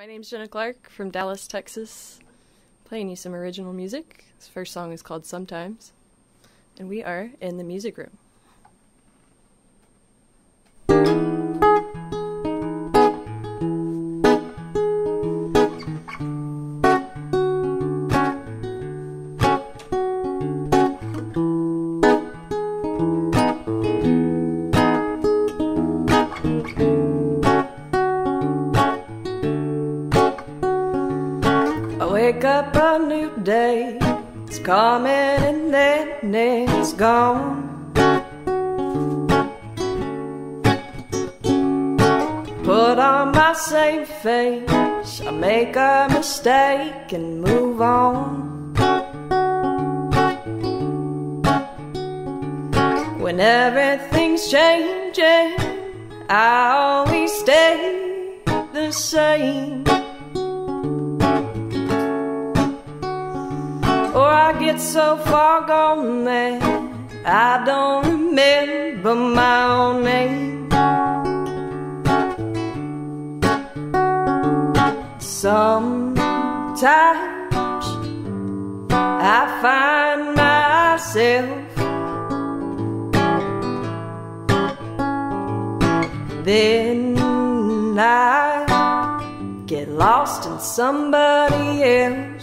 My name's Jenna Clark from Dallas, Texas, playing you some original music. This first song is called Sometimes, and we are in the music room. And move Sometimes I find myself then I get lost in somebody else.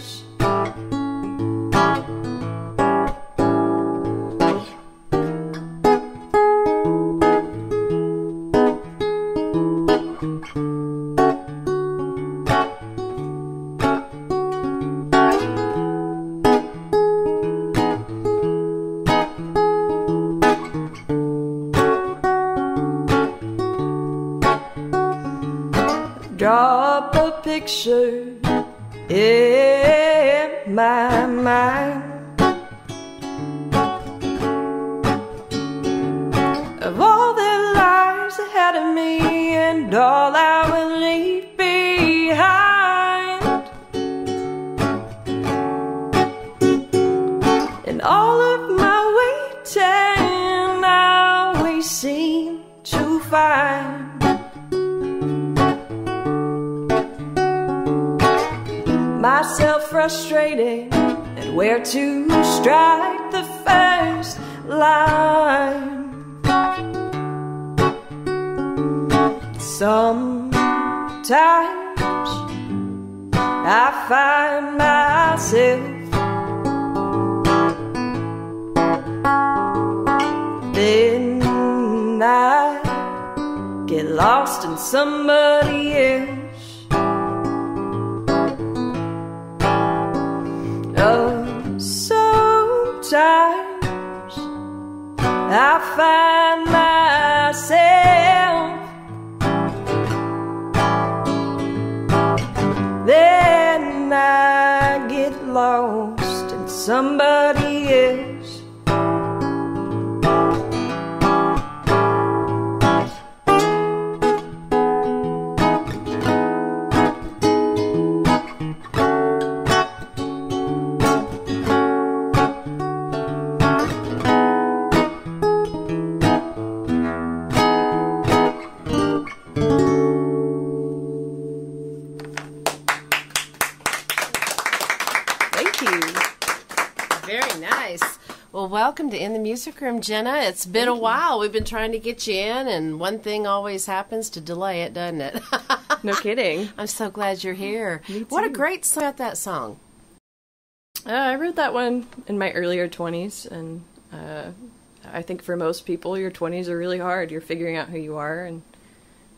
Lost in somebody else. Oh, sometimes I find myself then I get lost in somebody welcome to In the Music Room, Jenna. It's been a while. We've been trying to get you in, and one thing always happens to delay it, doesn't it? No kidding. I'm so glad you're here. What a great song about that song. Uh, I wrote that one in my earlier 20s, and uh, I think for most people, your 20s are really hard. You're figuring out who you are, and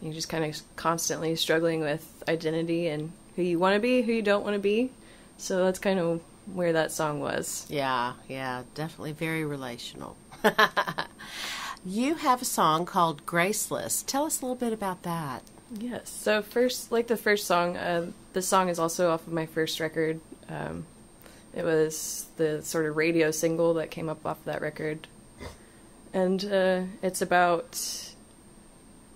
you're just kind of constantly struggling with identity and who you want to be, who you don't want to be. So that's kind of where that song was. Yeah, yeah, definitely very relational. you have a song called Graceless. Tell us a little bit about that. Yes. So first, like the first song, uh, the song is also off of my first record. Um, it was the sort of radio single that came up off that record, and uh, it's about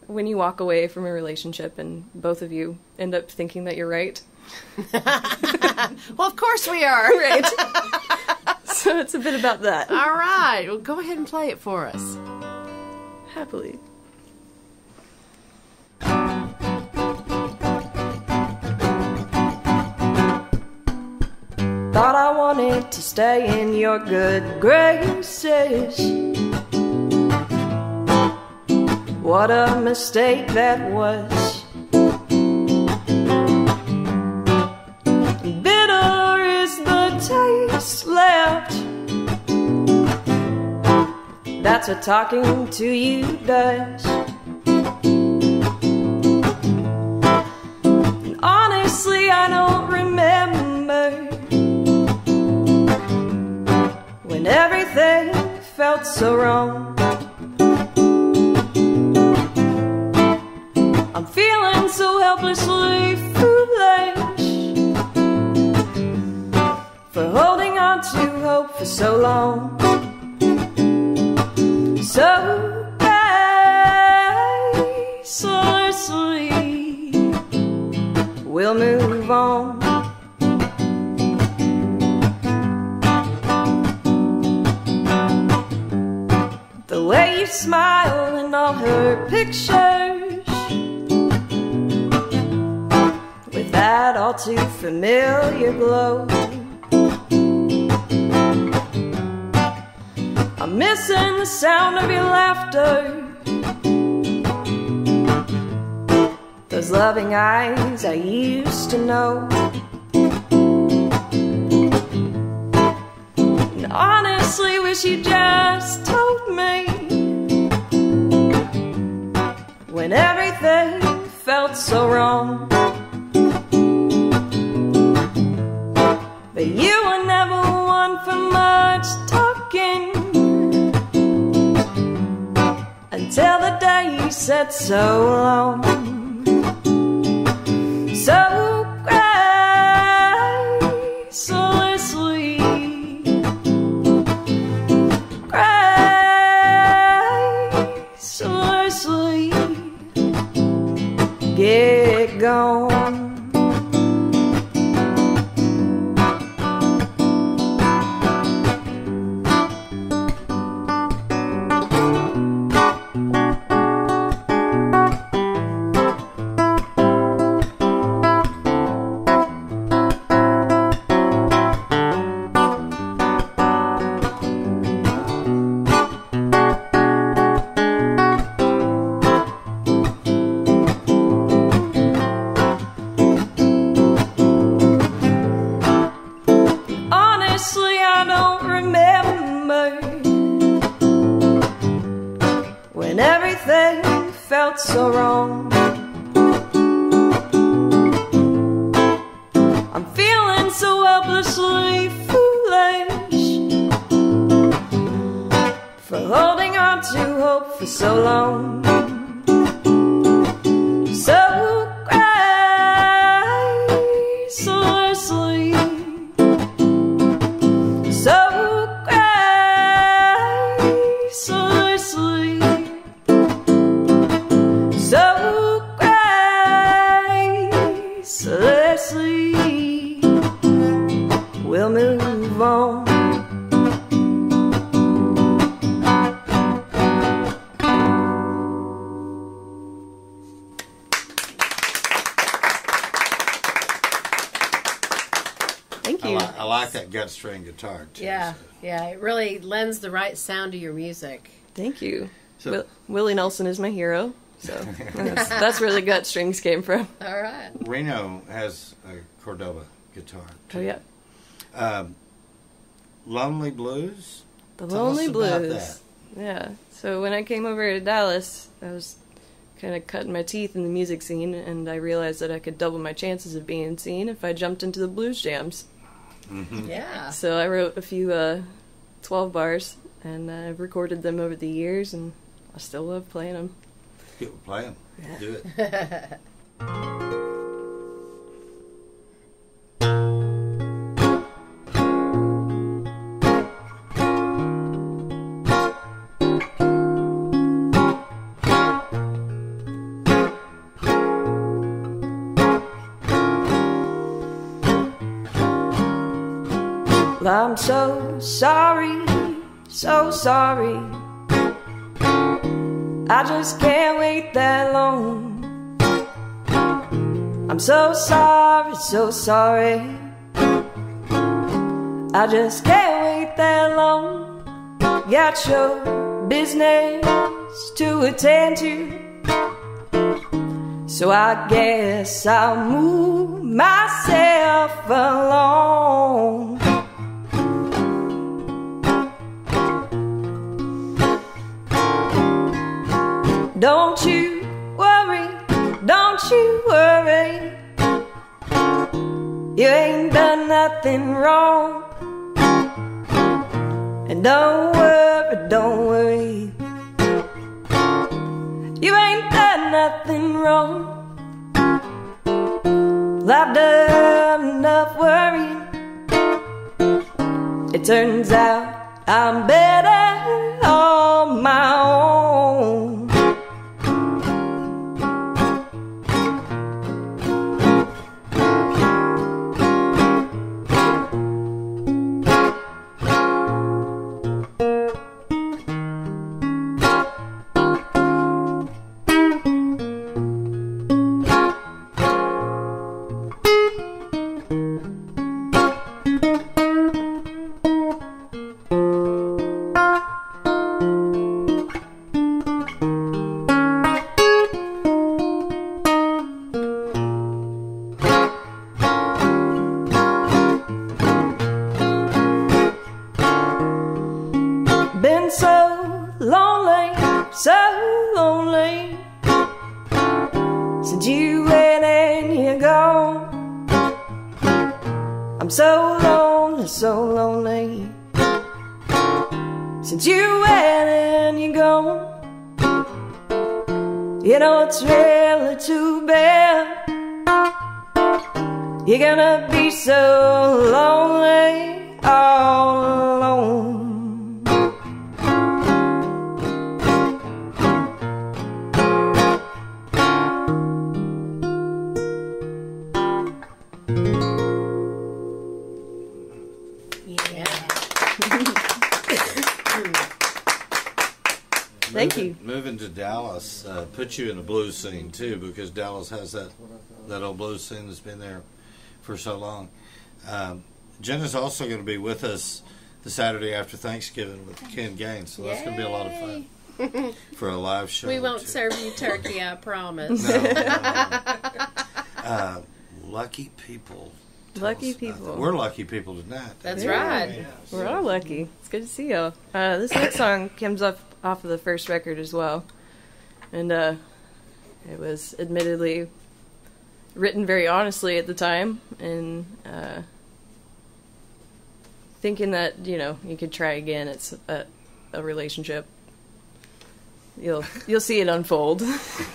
when you walk away from a relationship and both of you end up thinking that you're right. well, of course we are. Right. so it's a bit about that. All right. Well, go ahead and play it for us. Happily. Thought I wanted to stay in your good graces. What a mistake that was. That's what talking to you does. And honestly, I don't remember when everything felt so wrong. I'm feeling so helplessly foolish for holding on to hope for so long. Familiar glow. I'm missing the sound of your laughter. Those loving eyes I used to know. And honestly, wish you just told me when everything felt so wrong. You were never one for much talking until the day you said so long. So Thank I, you. li- I like that gut string guitar too. Yeah, so- yeah. It really lends the right sound to your music. Thank you. So- Will- Willie Nelson is my hero, so that's, that's where the gut strings came from. All right. Reno has a Cordoba guitar. Too. Oh yeah, Um, Lonely Blues. the Tell us Lonely about Blues. that. Yeah. So when I came over to Dallas, I was kind of cutting my teeth in the music scene, and I realized that I could double my chances of being seen if I jumped into the blues jams. Yeah. So I wrote a few uh, 12 bars, and I've recorded them over the years, and I still love playing them. Get, play them. Yeah. Do it. sorry. I just can't wait that long. I'm so sorry, so sorry. I just can't wait that long. Got your business to attend to. So I guess I'll move myself along. Don't you worry, don't you worry. You ain't done nothing wrong. And don't worry, don't worry. You ain't done nothing wrong. I've done enough worrying. It turns out I'm better on my own. Since you went and you're gone. I'm so lonely, so lonely since you went and you're gone. You know it's really too bad. You're gonna be so lonely moving, to Dallas uh, puts you in the blues scene too, because Dallas has that that old blues scene that's been there for so long. Um, Jenna's also going to be with us the Saturday after Thanksgiving with Ken Gaines, so that's going to be a lot of fun for a live show. We won't too. serve you turkey, I promise. No, no, no. Uh, lucky people. Tell Lucky people. that. We're lucky people tonight. That's Yeah. right. We're all lucky. It's good to see you. Uh, this next song comes off off of the first record as well, and uh, it was admittedly written very honestly at the time, and uh, thinking that you know you could try again. It's a, a relationship. You'll you'll see it unfold.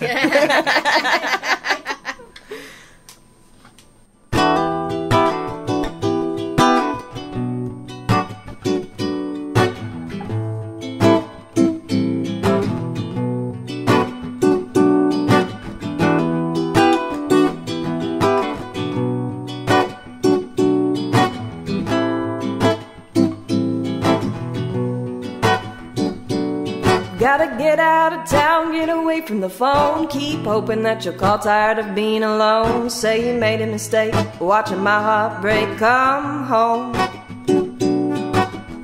from the phone. Keep hoping that you'll call tired of being alone. Say you made a mistake, watching my heart break. Come home.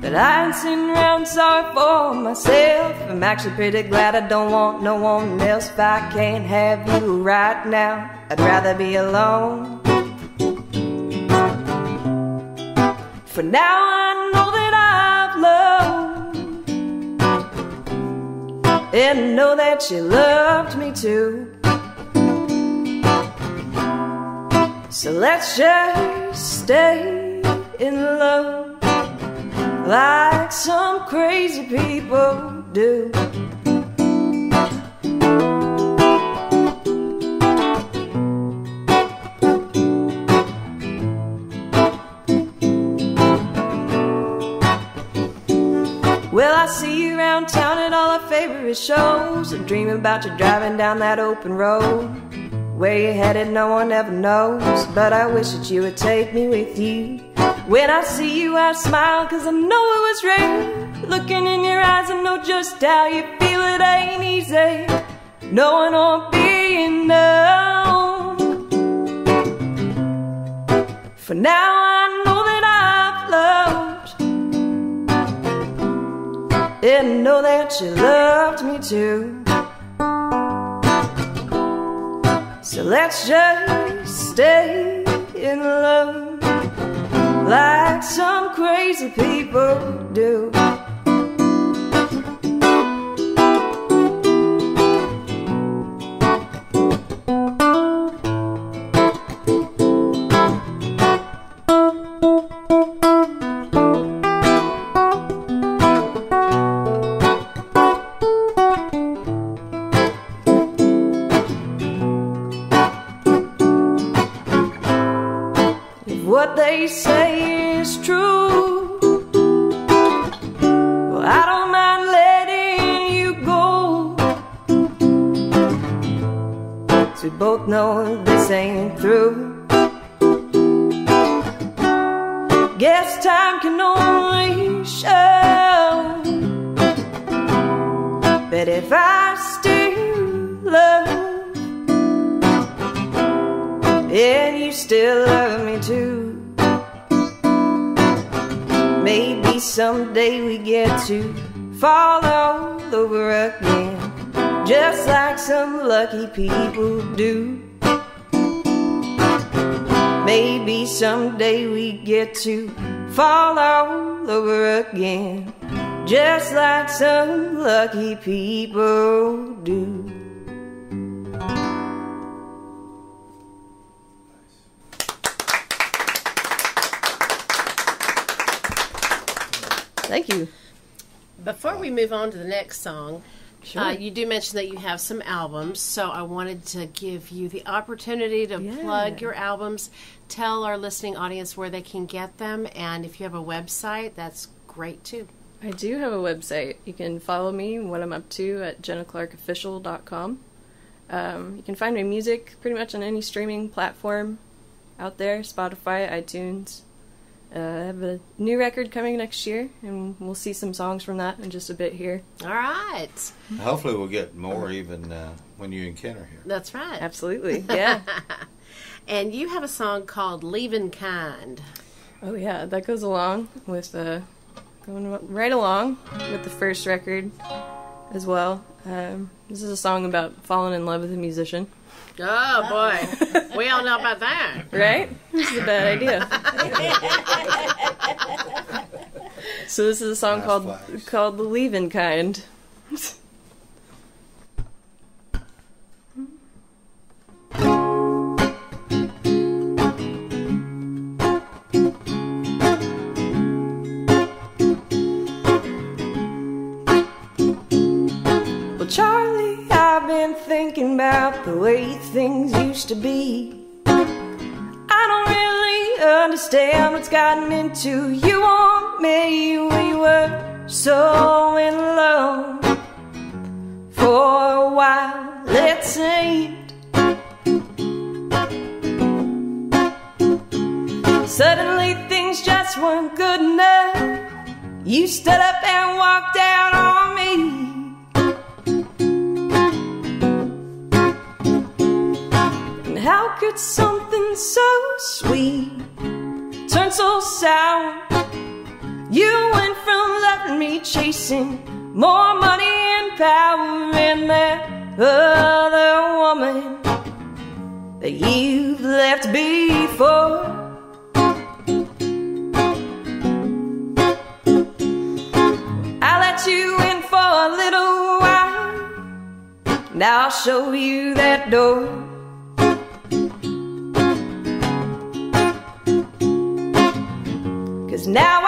But I ain't sitting around sorry for myself. I'm actually pretty glad I don't want no one else. If I can't have you right now, I'd rather be alone. For now and know that you loved me too. So let's just stay in love like some crazy people do. Favorite shows. I dream about you driving down that open road. Where you headed, no one ever knows. But I wish that you would take me with you. When I see you, I smile, cause I know it was real. Looking in your eyes, I know just how you feel. It ain't easy. Knowing or being known. For now, I and know that she loved me too. So let's just stay in love like some crazy people do. That if I still love and you still love me too. Maybe someday we get to fall all over again, just like some lucky people do. Maybe someday we get to fall all over again, just like some lucky people do. Thank you. Before we move on to the next song, Sure. uh, you do mention that you have some albums, so I wanted to give you the opportunity to Yeah. plug your albums, tell our listening audience where they can get them, and if you have a website, that's great too. I do have a website. You can follow me what I'm up to at jennaclarkofficial.com. Um, you can find my music pretty much on any streaming platform out there Spotify, iTunes. Uh, I have a new record coming next year, and we'll see some songs from that in just a bit here. All right. Hopefully, we'll get more even uh, when you encounter here. That's right. Absolutely. Yeah. And you have a song called Leaving Kind. oh, yeah. That goes along with uh, going right along with the first record as well. Um, this is a song about falling in love with a musician. Oh, boy. we all know about that. Right? This is a bad idea. so this is a song Nice called flags. called "The Leaving Kind." thinking about the way things used to be. I don't really understand what's gotten into you on me. We were so in love for a while. Let's say. Suddenly things just weren't good enough. You stood up and walked out on me. How could something so sweet turn so sour? You went from loving me, chasing more money and power, and that other woman that you've left before. I let you in for a little while. Now I'll show you that door. Now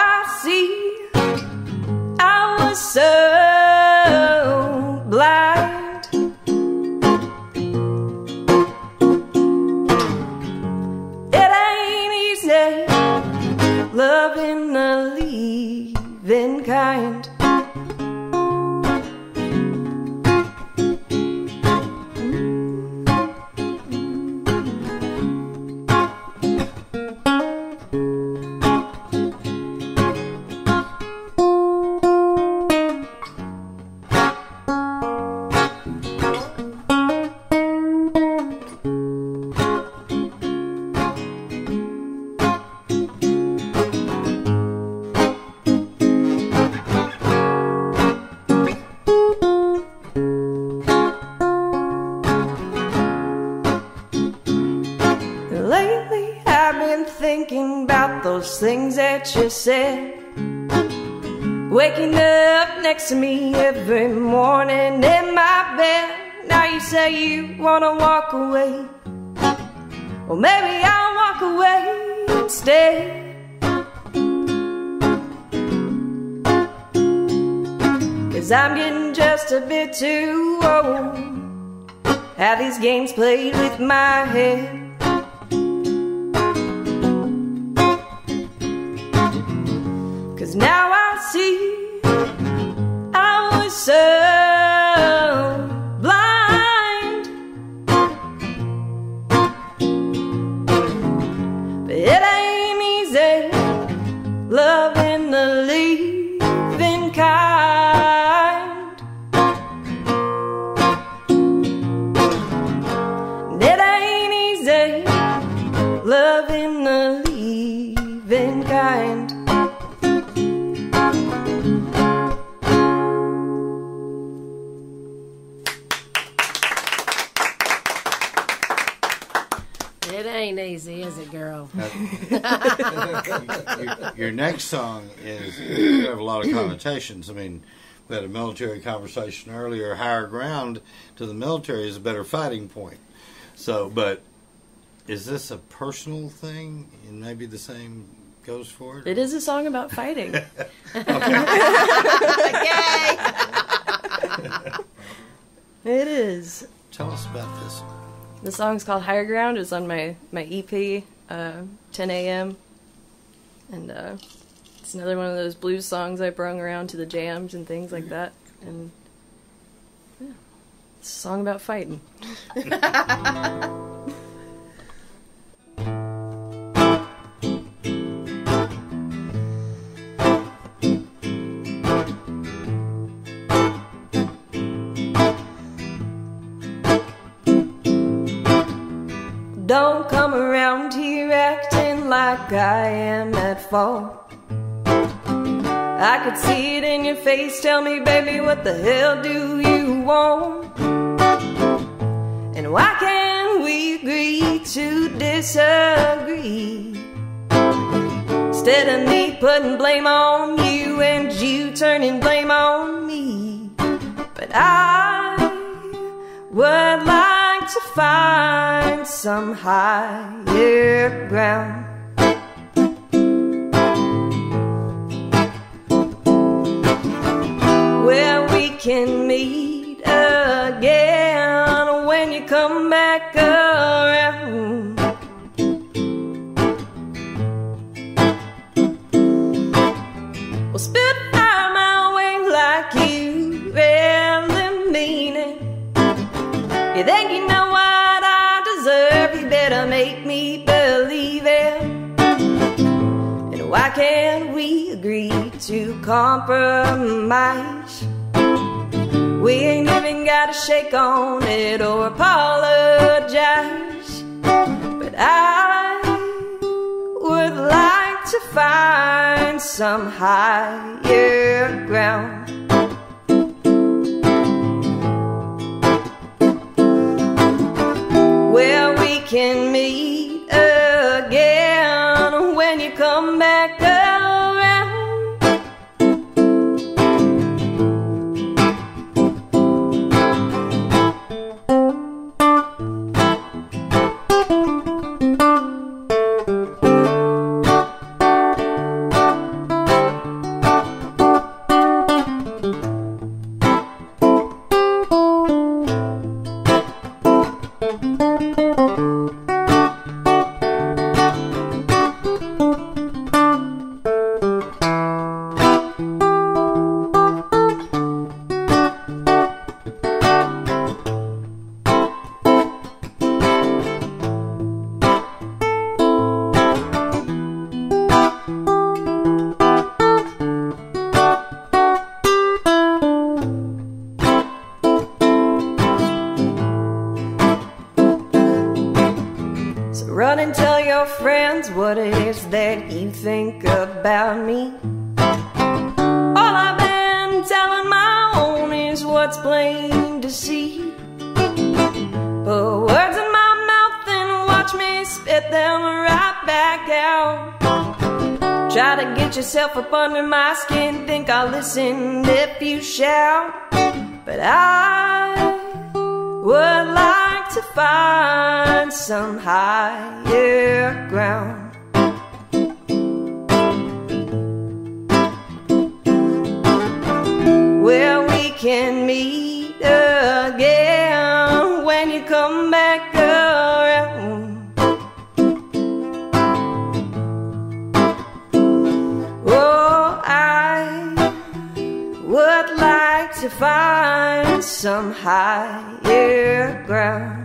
Cause I'm getting just a bit too old. Have these games played with my head. Your, your next song is you have a lot of connotations. I mean, we had a military conversation earlier. Higher ground to the military is a better fighting point. So, but is this a personal thing? And maybe the same goes for it. It is a song about fighting. Okay. It is. Tell us about this. The song's called Higher Ground. It's on my my EP, uh, 10 a.m. And uh, it's another one of those blues songs I brung around to the jams and things like that. And yeah, it's a song about fighting. Don't come around like I am at fault. I could see it in your face. Tell me, baby, what the hell do you want? And why can't we agree to disagree? Instead of me putting blame on you and you turning blame on me. But I would like to find some higher ground. Where we can meet again And we agree to compromise? We ain't even gotta shake on it or apologize. But I would like to find some higher ground. where we can meet you think about me. All I've been telling my own is what's plain to see. Put words in my mouth and watch me spit them right back out. Try to get yourself up under my skin. Think I'll listen if you shout. But I would like to find some higher ground. Where we can meet again when you come back around. Oh, I would like to find some higher ground.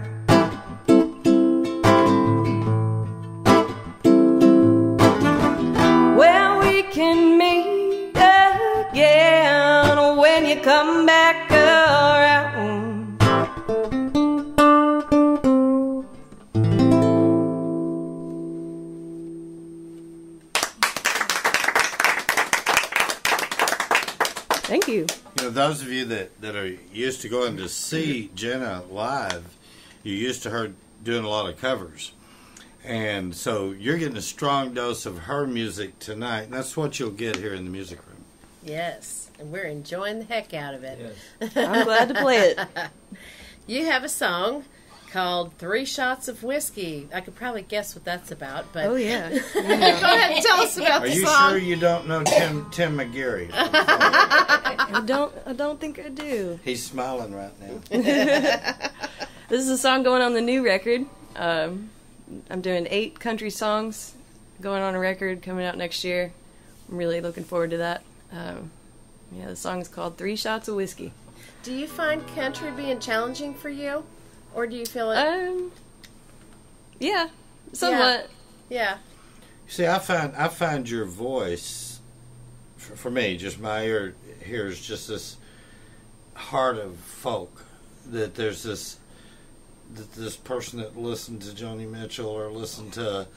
Those of you that, that are used to going to see Jenna live, you're used to her doing a lot of covers. And so you're getting a strong dose of her music tonight. And that's what you'll get here in the music room. Yes, and we're enjoying the heck out of it. I'm glad to play it. You have a song called Three Shots of Whiskey. I could probably guess what that's about, but Oh yeah. go ahead and tell us about Are the you song. sure you don't know Tim Tim McGarry? I don't. I don't think I do. He's smiling right now. This is a song going on the new record. Um, I'm doing eight country songs going on a record coming out next year. I'm really looking forward to that. Um, yeah, the song is called Three Shots of Whiskey. Do you find country being challenging for you? Or do you feel it? Um, yeah, somewhat. yeah. See, I find I find your voice, for, for me, just my ear hears just this heart of folk. That there's this that this person that listened to Joni Mitchell or listened to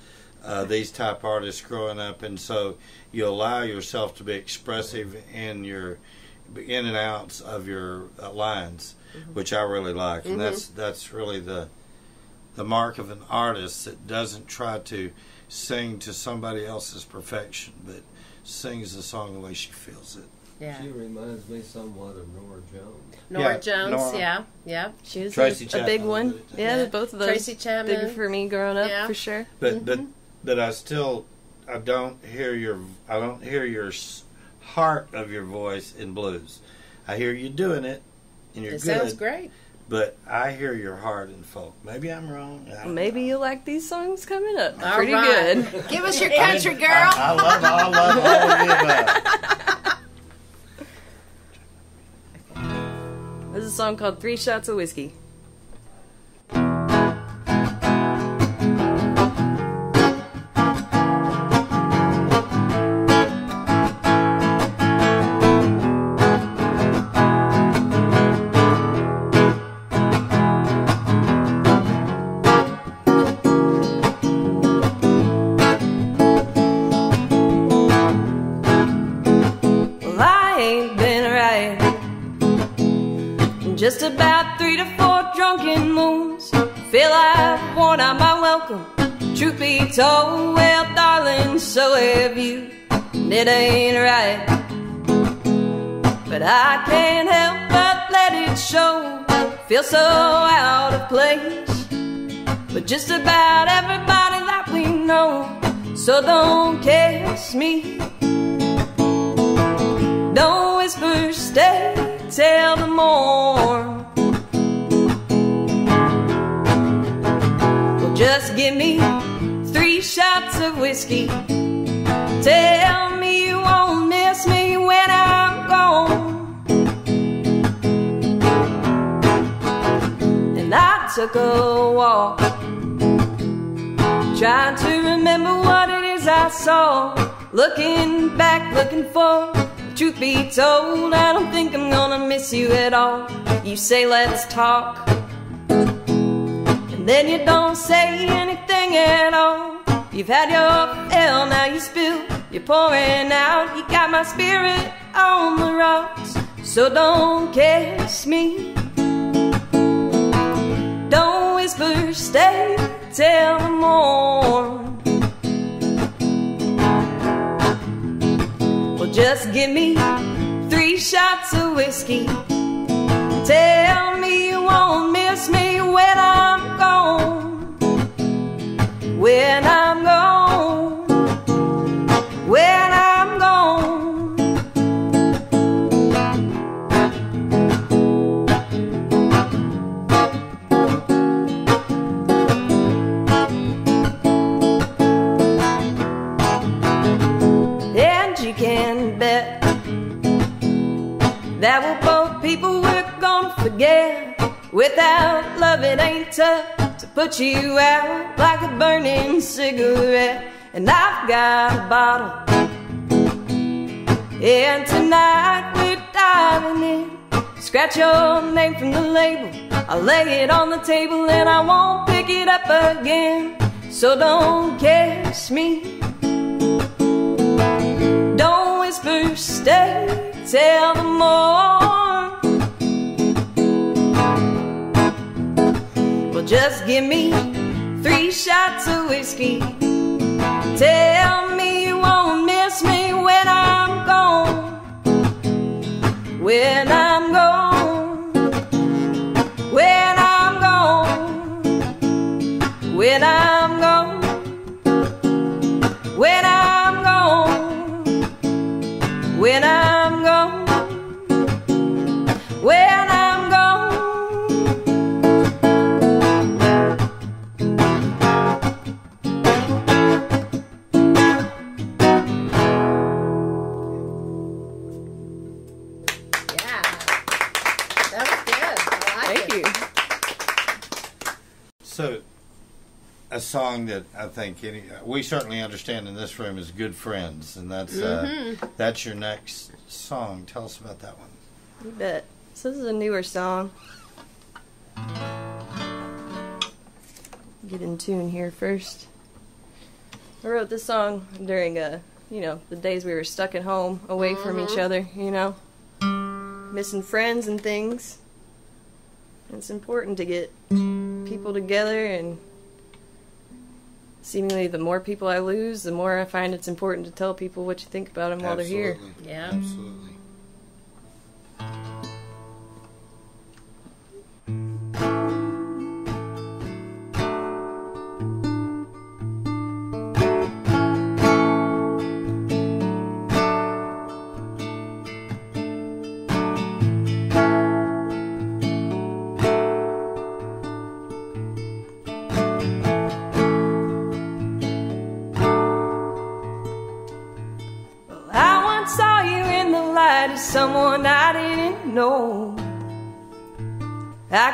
uh, these type artists growing up, and so you allow yourself to be expressive in your in and outs of your uh, lines, Mm-hmm. which I really like, and that's mm-hmm. that's really the the mark of an artist that doesn't try to sing to somebody else's perfection, but sings the song the way she feels it. Yeah. She reminds me somewhat of Norah Jones. Norah Yeah, Jones, Norah. yeah. Yeah. She was Tracy a, a big one. Yeah, Yeah. both of those Tracy Chapman. big for me growing up Yeah. for sure. But mm-hmm. but but I still I don't hear your I don't hear your heart of your voice in blues. I hear you doing it, and you're It good. sounds great. But I hear your heart in folk. Maybe I'm wrong. Maybe know. you'll like these songs coming up. All Pretty right. good. Give us your I country mean, girl. I, I love I love all of you. This is a song called Three Shots of Whiskey. Just about three to four drunken moons. Feel I've worn out my welcome. Truth be told, well, darling, so have you. And it ain't right. But I can't help but let it show. Feel so out of place. But just about everybody that we know. So don't kiss me. Don't whisper, stay till the morn. Well, just give me three shots of whiskey. Tell me you won't miss me when I'm gone. And I took a walk, trying to remember what it is I saw. Looking back, looking for Truth be told, I don't think I'm gonna miss you at all. You say let's talk, and then you don't say anything at all. You've had your fill, now you spill, you're pouring out. You got my spirit on the rocks, so don't kiss me. Don't whisper, stay till the morn. Just give me three shots of whiskey. Tell me you won't miss me when I'm gone. When I'm gone. That we're both people we're gonna forget. Without love, it ain't tough to put you out like a burning cigarette. And I've got a bottle, and tonight we're diving in. Scratch your name from the label. I'll lay it on the table and I won't pick it up again. So don't kiss me. Don't whisper, stay, tell them more. Well, just give me three shots of whiskey. Tell me you won't miss me when I'm gone. When I'm gone. When I'm gone. When I'm song that I think any, we certainly understand in this room is "Good Friends," and that's uh, that's your next song. Tell us about that one. You bet. So this is a newer song. Get in tune here first. I wrote this song during uh, you know, the days we were stuck at home, away from each other, you know, missing friends and things. It's important to get people together and seemingly the more people I lose, the more I find it's important to tell people what you think about them while they're here. Yeah. Absolutely.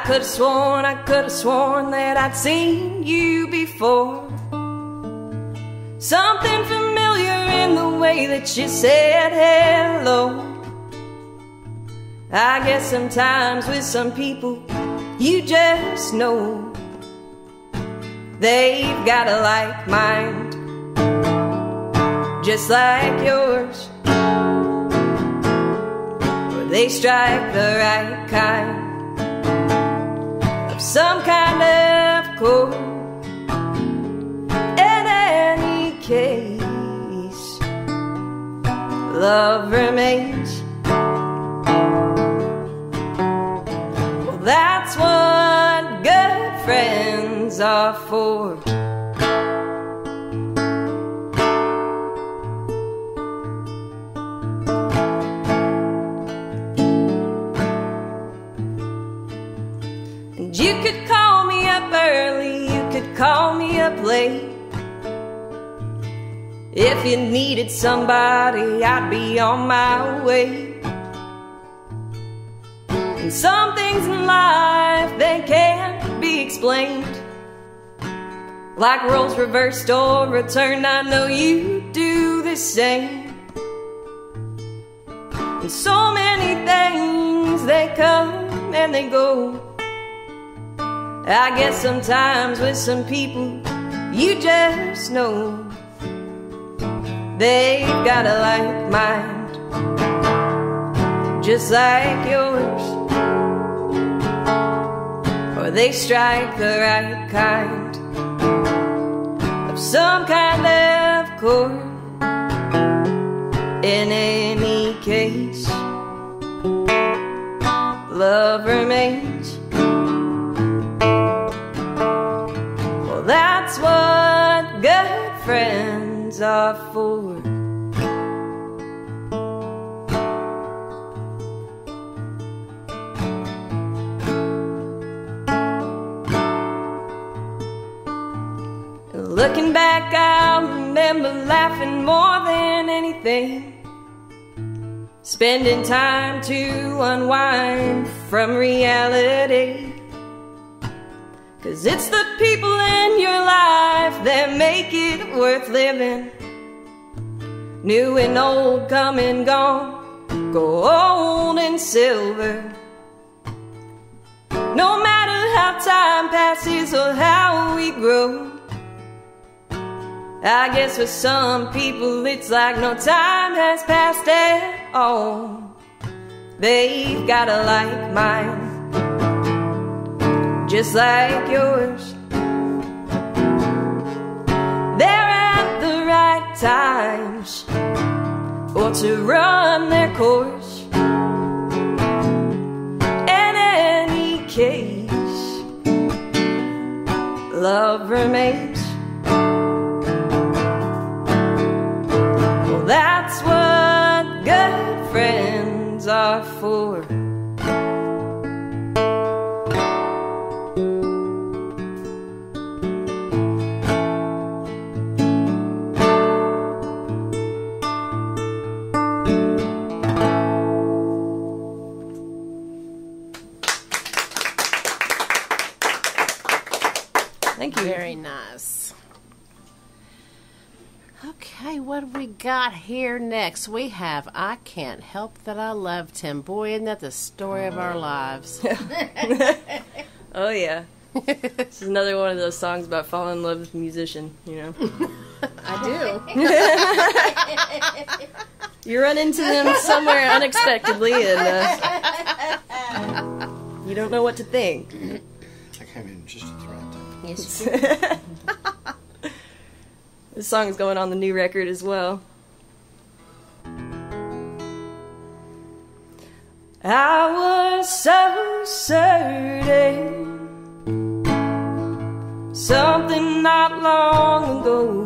Could have sworn, I could have sworn that I'd seen you before. Something familiar in the way that you said hello. I guess sometimes with some people, you just know they've got a like mind just like yours. They strike the right kind some kind of chord. In any case, love remains. Well, that's what good friends are for. Call me up late. If you needed somebody, I'd be on my way. And some things in life, they can't be explained. Like roles reversed or returned, I know you do the same. And so many things, they come and they go. I guess sometimes with some people, you just know they've got a like mind, just like yours. Or they strike the right kind of some kind of chord. In any case, love remains. Friends are for. Looking back, I remember laughing more than anything. Spending time to unwind from reality. Cause it's the people in your life that make it worth living. New and old come and gone, gold and silver. No matter how time passes or how we grow. I guess for some people it's like no time has passed at all. They've got a like mind, just like yours. They're at the right times or to run their course. In any case, love remains. Well, that's what good friends are for. Next? We have I Can't Help That I Loved Him. Boy, isn't that the story of our lives? Oh yeah. this is another one of those songs about falling in love with a musician, you know. I do. You run into them somewhere unexpectedly and uh, you don't know what to think. I came in just at the right time. Yes, This song is going on the new record as well. I was so certain something not long ago.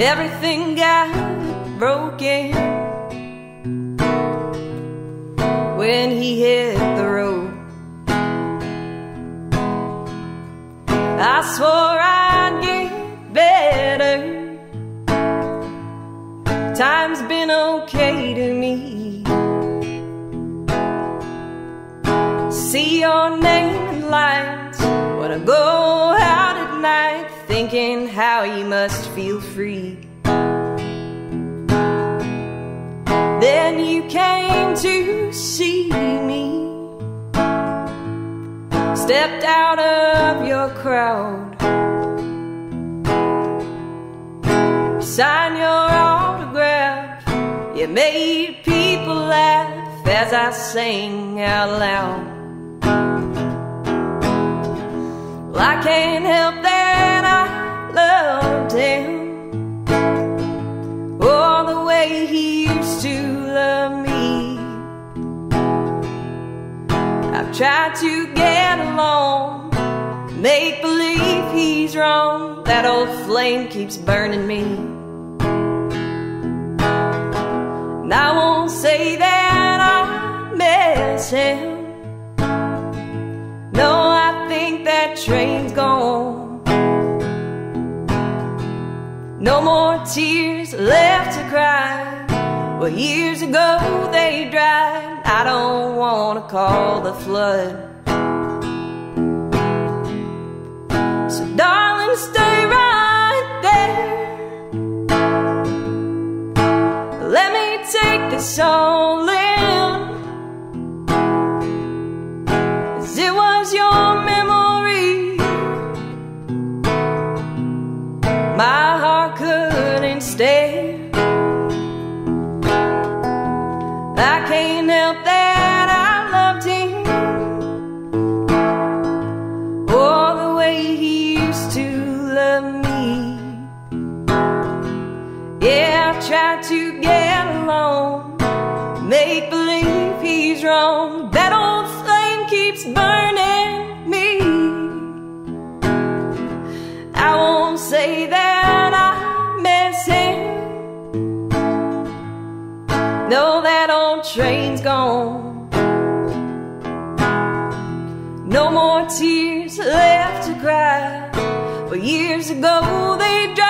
Everything got broken when he hit the road. I swore I'd get better. Time's been okay me. See your name in lights when I go out at night, thinking how you must feel free. Then you came to see me stepped out of your crowd. Sign your autograph. You made people laugh as I sang out loud. Well, I can't help that I loved him. Oh, the way he used to love me. I've tried to get along, make believe he's wrong. That old flame keeps burning me. And I won't say that I miss him. No, I think that train's gone. No more tears left to cry. Well, years ago they dried. I don't want to call the flood. So, darling, stay right take this all train's gone. No more tears left to cry. But years ago they dried.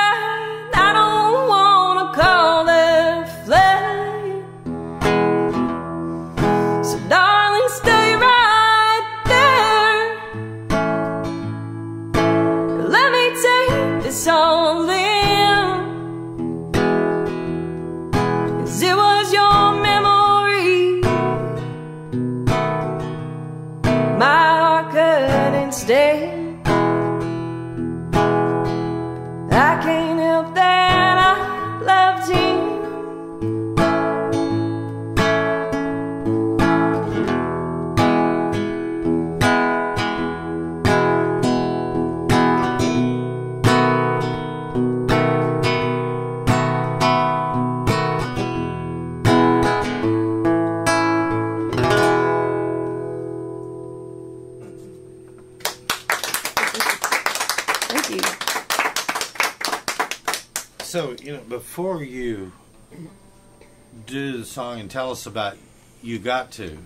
Do the song and tell us about You Got To,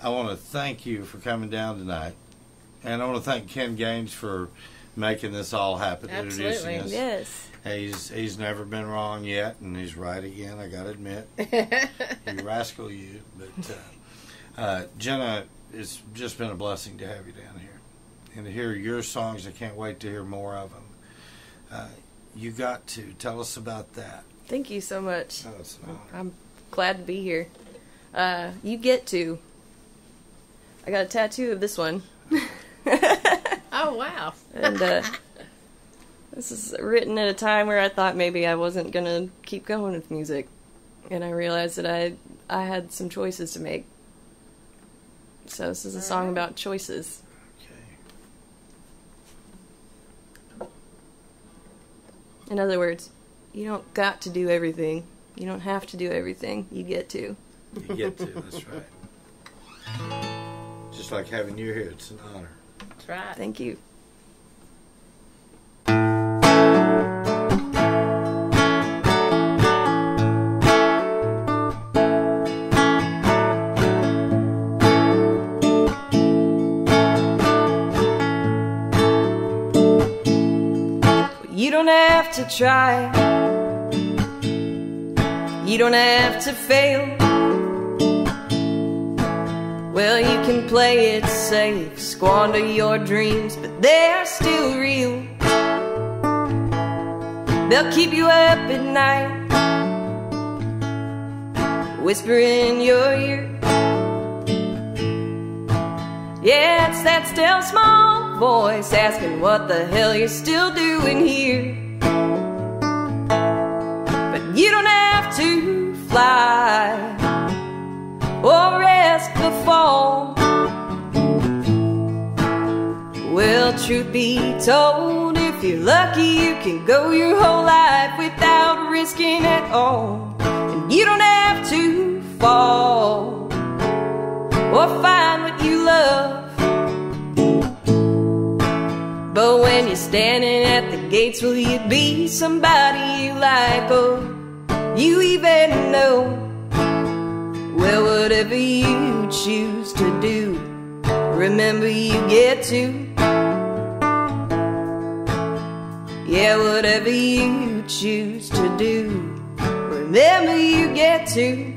I want to thank you for coming down tonight. And I want to thank Ken Gaines for making this all happen, Absolutely. introducing us. Yes. He's he's never been wrong yet, and he's right again. I got to admit, you rascal, you. But uh, uh, Jenna, it's just been a blessing to have you down here, and to hear your songs. I can't wait to hear more of them. Uh, you got to tell us about that. Thank you so much. Oh, it's an honor. I'm glad to be here. Uh, you get to. I got a tattoo of this one. Oh wow. And uh, this is written at a time where I thought maybe I wasn't gonna keep going with music, and I realized that I I had some choices to make. So this is a song about choices. Okay. In other words, you don't got to do everything. You don't have to do everything. You get to. You get to. That's right. Just like having you here, it's an honor. That's right. Thank you. You don't have to try. You don't have to fail. Well, you can play it safe, squander your dreams, but they're still real. They'll keep you up at night, whisper in your ear. Yeah, it's that still small voice asking what the hell you're still doing here. Truth be told, if you're lucky, you can go your whole life without risking it all. And you don't have to fall or find what you love. But when you're standing at the gates, will you be somebody you like or you even know? Well, whatever you choose to do, remember you get to. Yeah, whatever you choose to do, remember you get to.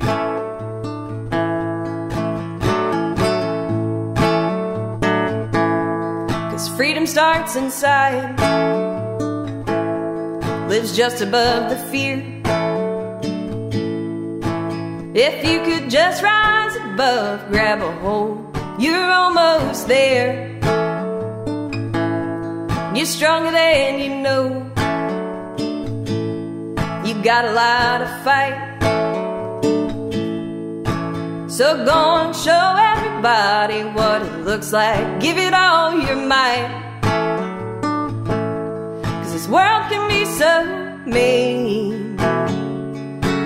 Cause freedom starts inside, lives just above the fear. If you could just rise above, grab a hold, you're almost there. You're stronger than you know. You got a lot to fight. So go and show everybody what it looks like. Give it all your might. Cause this world can be so mean.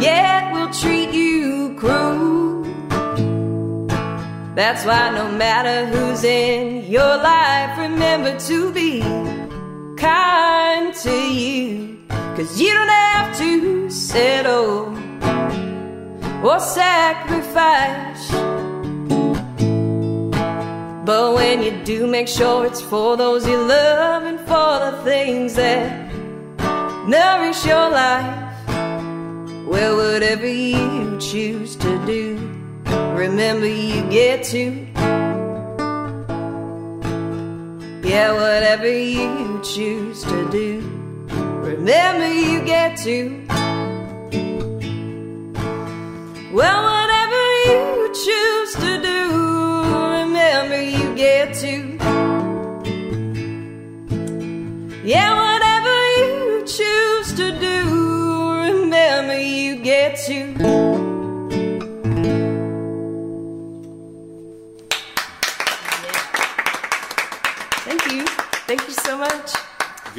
Yet we'll treat you cruel. That's why no matter who's in your life, remember to be kind to you. Cause you don't have to settle or sacrifice. But when you do, make sure it's for those you love and for the things that nourish your life. Well, whatever you choose to do, remember you get to. Yeah, whatever choose to do, remember you get to. Well, whatever you choose to do, remember you get to. Yeah, whatever you choose to do, remember you get to.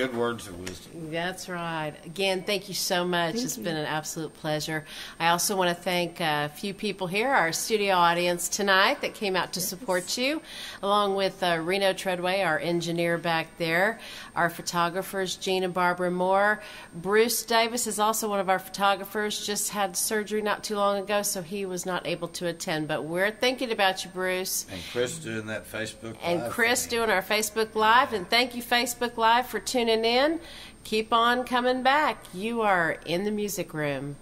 Good words of wisdom. That's right. Again, thank you so much. it's been an absolute pleasure. I also want to thank a few people here, our studio audience tonight that came out to support you, along with uh, Reno Tredway, our engineer back there, our photographers, Gene and Barbara Moore. Bruce Davis is also one of our photographers, just had surgery not too long ago, so he was not able to attend. But we're thinking about you, Bruce. And Chris doing that Facebook And Chris thing. doing our Facebook Live. And thank you, Facebook Live, for tuning in. Keep on coming back. You are in the music room.